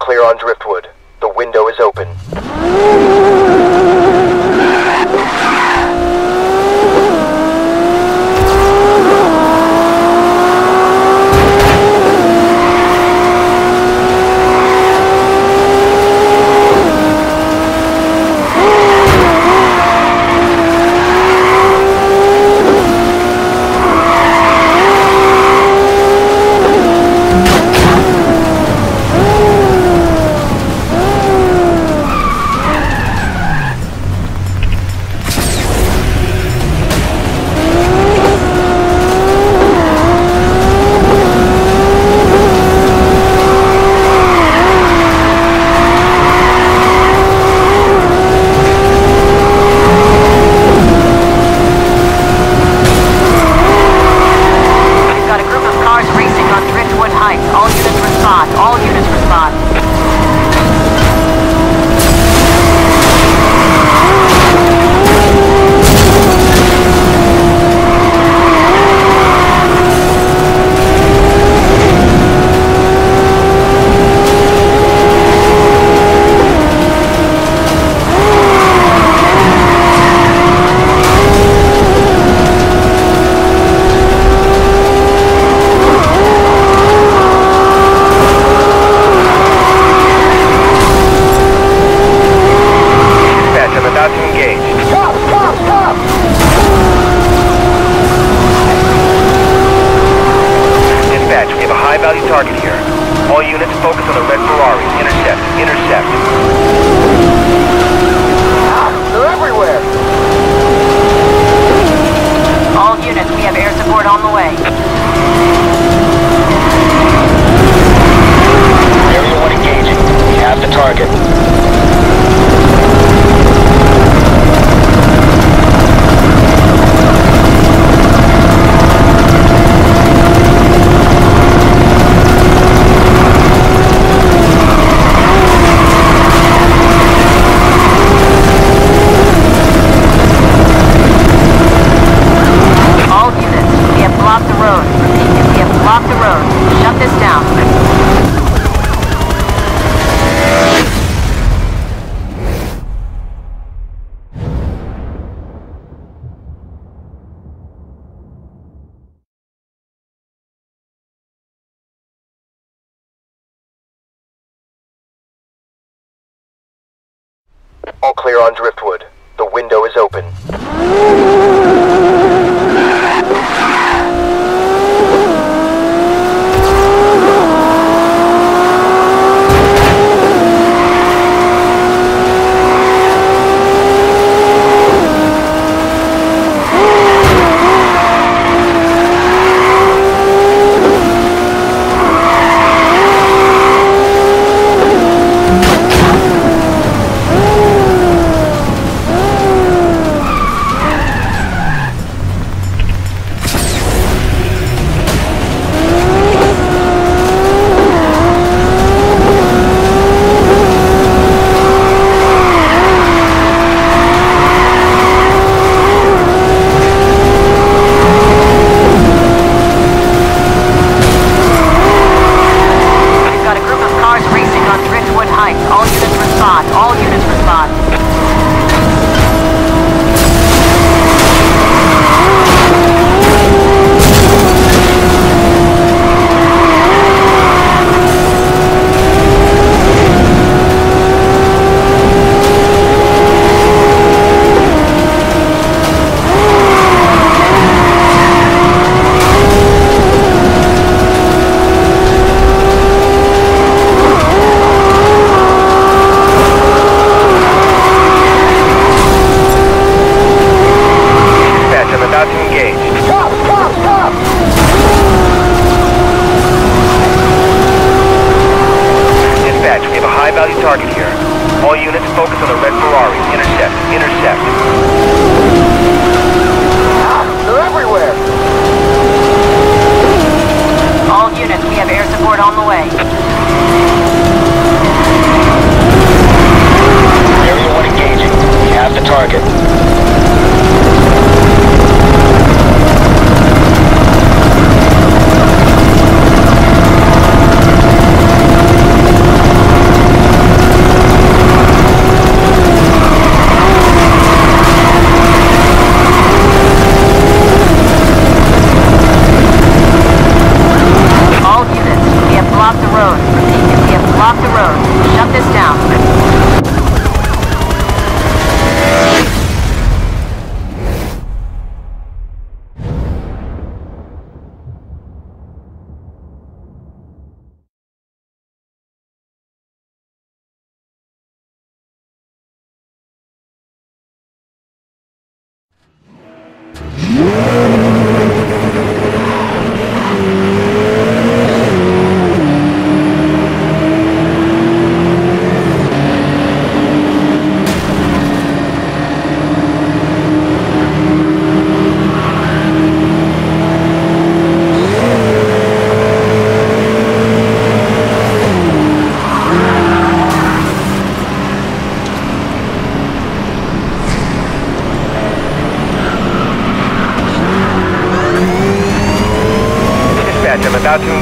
clear on Driftwood. The window is open. have air support on the way. All clear on Driftwood. The window is open. Saturn